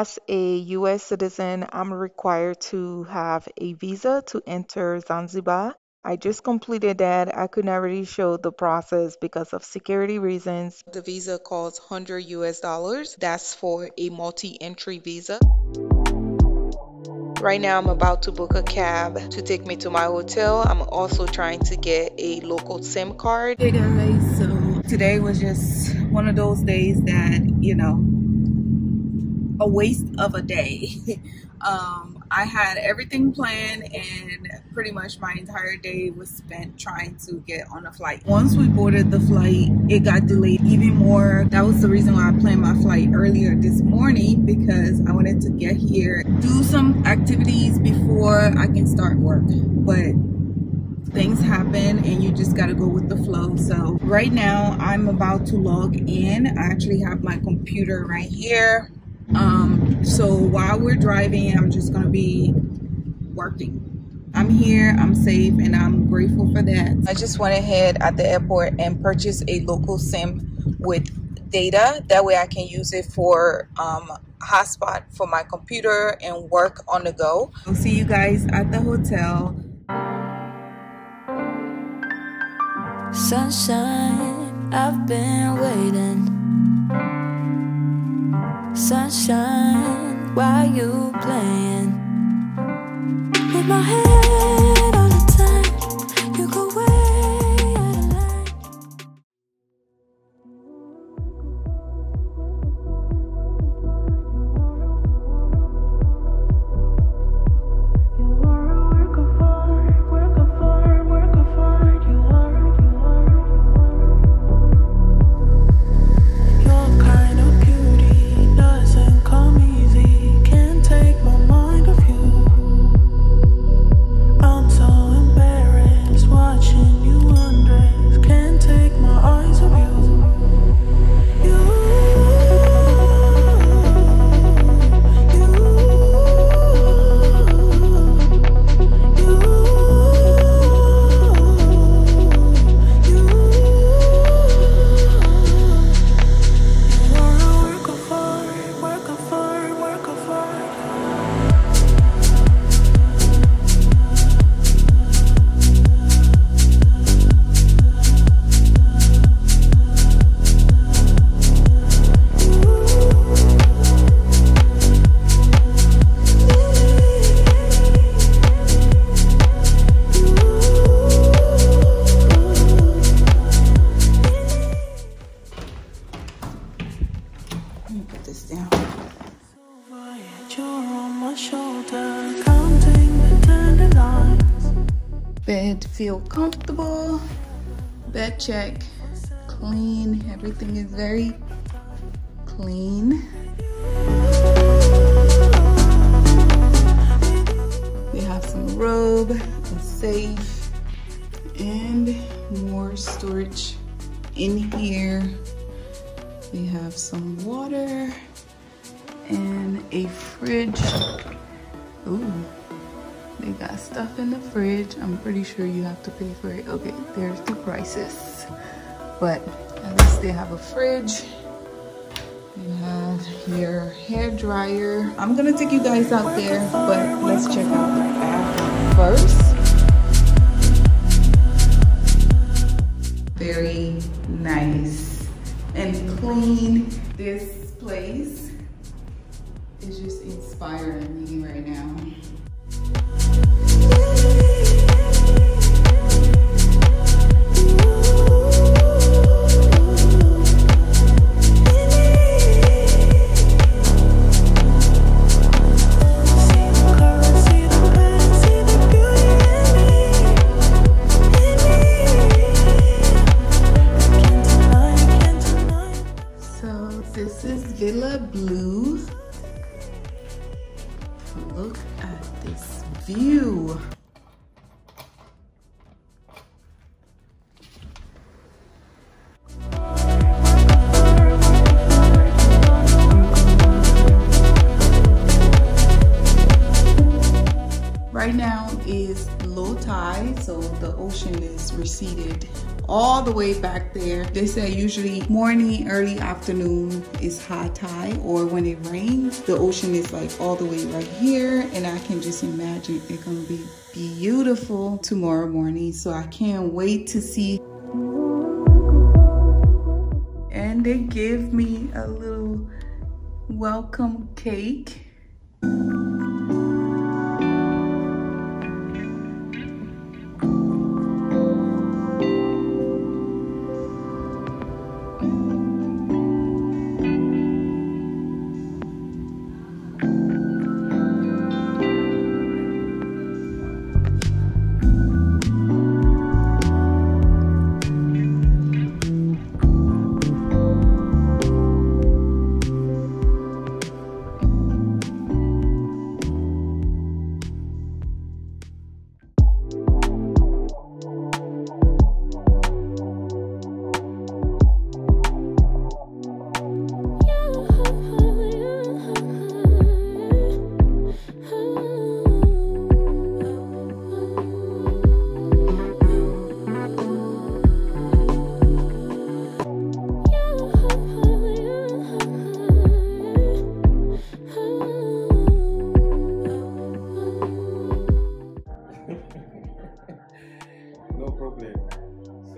As a US citizen, I'm required to have a visa to enter Zanzibar. I just completed that. I could not really show the process because of security reasons. The visa costs 100 US dollars. That's for a multi-entry visa. Right now, I'm about to book a cab to take me to my hotel. I'm also trying to get a local SIM card. Hey guys, so today was just one of those days that, you know, a waste of a day. um, I had everything planned and pretty much my entire day was spent trying to get on a flight. Once we boarded the flight, it got delayed even more. That was the reason why I planned my flight earlier this morning because I wanted to get here, do some activities before I can start work. But things happen and you just got to go with the flow so right now i'm about to log in i actually have my computer right here um, so while we're driving, I'm just going to be working. I'm here, I'm safe, and I'm grateful for that. I just went ahead at the airport and purchased a local SIM with data. That way I can use it for um, hotspot for my computer and work on the go. I'll see you guys at the hotel. Sunshine, I've been waiting sunshine while you playing? With my head Bed feel comfortable. Bed check. Clean. Everything is very clean. We have some robe, a safe, and more storage in here. We have some water and a fridge. Ooh, they got stuff in the fridge. I'm pretty sure you have to pay for it. Okay, there's the prices. But at least they have a fridge. You have your hair dryer. I'm gonna take you guys out there, but let's check out the bathroom first. Very nice and clean. This place is just inspiring me right now. Blue. Look at this view. Receded all the way back there. They say usually morning, early afternoon is high tide, or when it rains, the ocean is like all the way right here, and I can just imagine it's gonna be beautiful tomorrow morning. So I can't wait to see. And they give me a little welcome cake.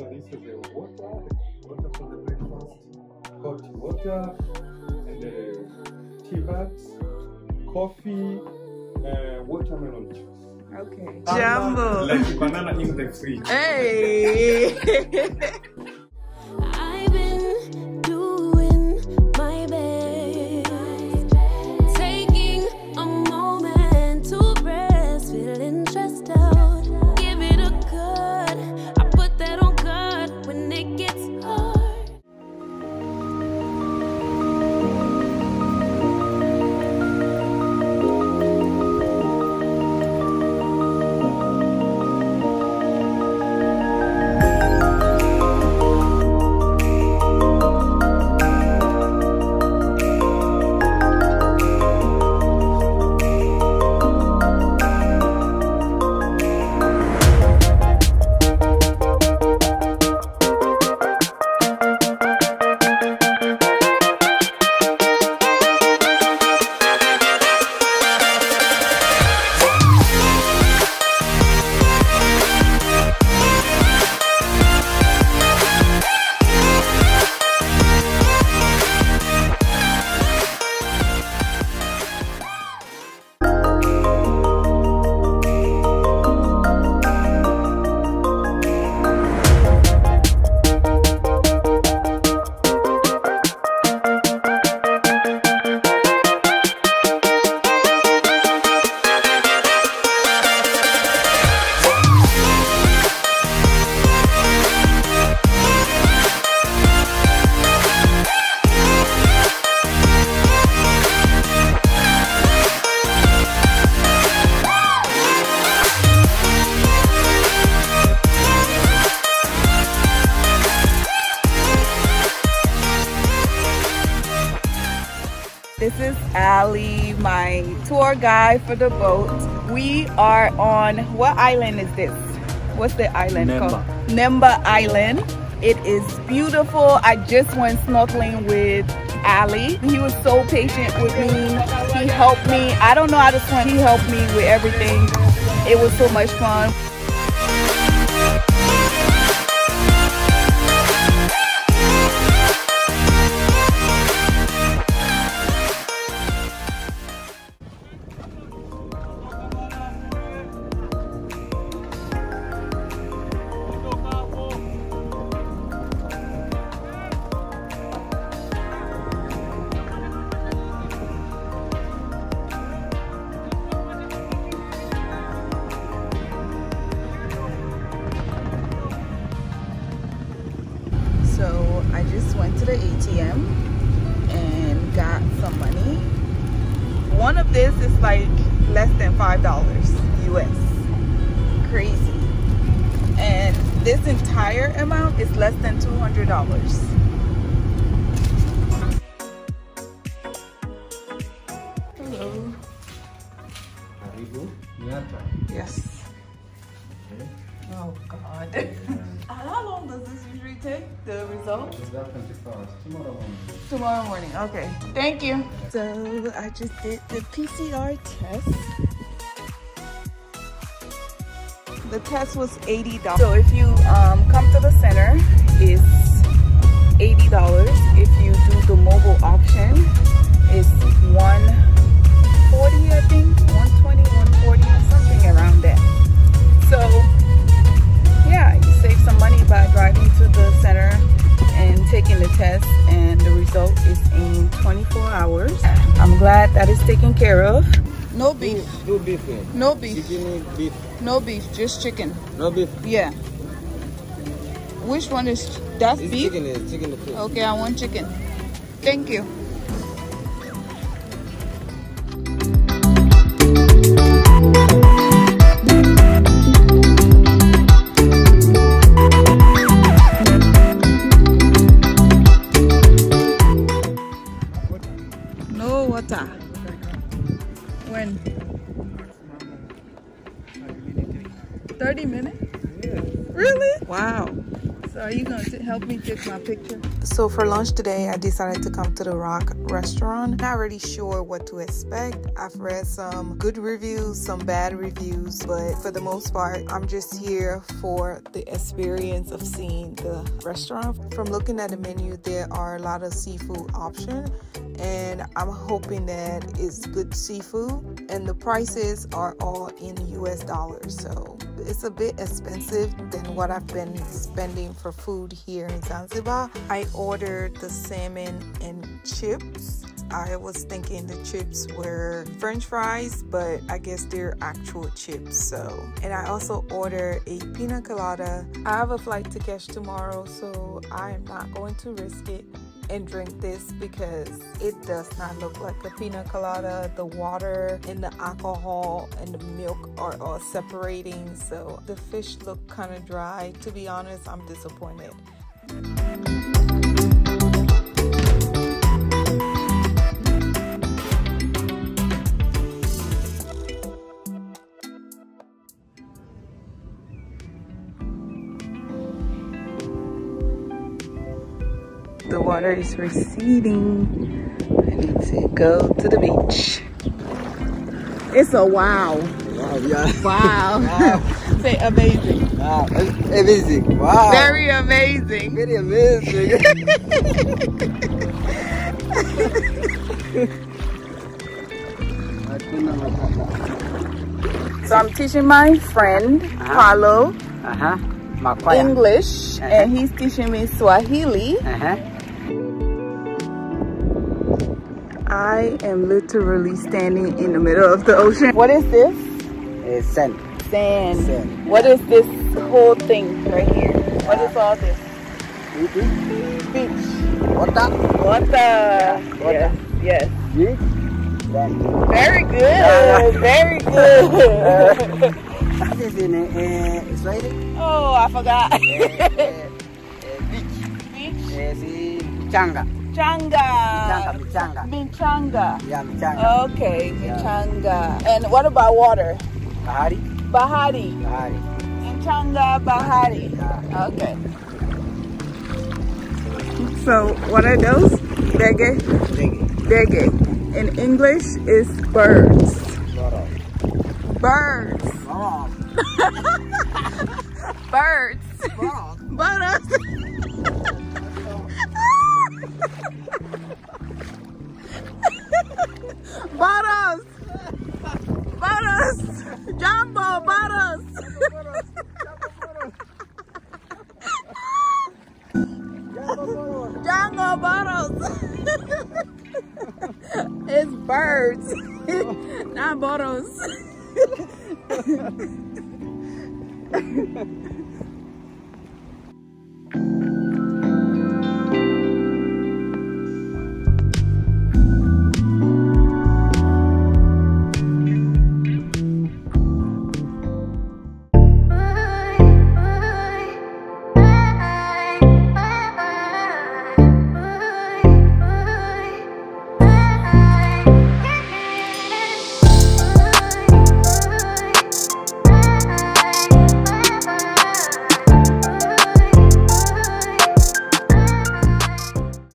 So this is the water, water for the breakfast, hot water, and the tea bags, coffee, uh, watermelon juice. Okay. Banana- Jumbo. Like banana in the fridge. Hey. Ali, my tour guide for the boat. We are on what island is this? What's the island Mnemba. called? Mnemba Island. It is beautiful. I just went snorkeling with Ali. He was so patient with me. He helped me. I don't know how to swim. He helped me with everything. It was so much fun. Is less than two hundred dollars. Hello. Karibu Nyata. Yes. Oh God. How long does this usually take? The result? It's that 24 hours. Tomorrow morning. Tomorrow morning. Okay. Thank you. So I just did the PCR test. The test was $80. So if you um, come to the center, it's $80. If you do the mobile option, it's 140 I think. 120, 140, something around that. So yeah, you save some money by driving to the center and taking the test and the result is in 24 hours. I'm glad that is taken care of. No beef. Do beef. eh? No beef. Chicken beef. No beef, just chicken. No beef. Yeah. Which one is that's It's beef? chicken. Chicken. Okay, I want chicken. Thank you. So are you going to help me take my picture? So for lunch today, I decided to come to the Rock restaurant. Not really sure what to expect. I've read some good reviews, some bad reviews, but for the most part, I'm just here for the experience of seeing the restaurant. From looking at the menu, there are a lot of seafood options and I'm hoping that it's good seafood and the prices are all in US dollars so it's a bit expensive than what I've been spending for food here in Zanzibar. I ordered the salmon and chips. I was thinking the chips were french fries, but I guess they're actual chips. So, and I also ordered a pina colada. I have a flight to catch tomorrow, so I am not going to risk it and drink this because it does not look like a pina colada. The water and the alcohol and the milk are all separating, so the fish look kind of dry. To be honest, I'm disappointed. Water is receding. I need to go to the beach. It's a wow. Wow. Yeah. Wow. Say amazing. Wow. Amazing. Wow. Very amazing. Very amazing. So I'm teaching my friend uh-huh. Paulo Aha. Uh-huh. Makwaya. English and uh-huh. he's teaching me Swahili. Aha. I am literally standing in the middle of the ocean. What is this? Eh, sand. Sand. Sand. What is this whole thing right here? What is all this? Itu. Beach. Water. Water. Water. Yes. Yes. Beach. Dan. Very good. Very good. Apa sini? Eh, Swahili. oh, I forgot. Eh, eh, beach. Beach. Eh, si Changa. Changa, Changa. Michanga. Michanga. Ya, Michanga. Okay, Michanga. And what about water? Bahari. Bahari. Bahari. Michanga Bahari. Ya. Okay. So what are those? Dege? Degi. Dege. In English is birds. Borok. Birds. Birds. Birds. Bottles! Jungle bottles! it's birds, not bottles.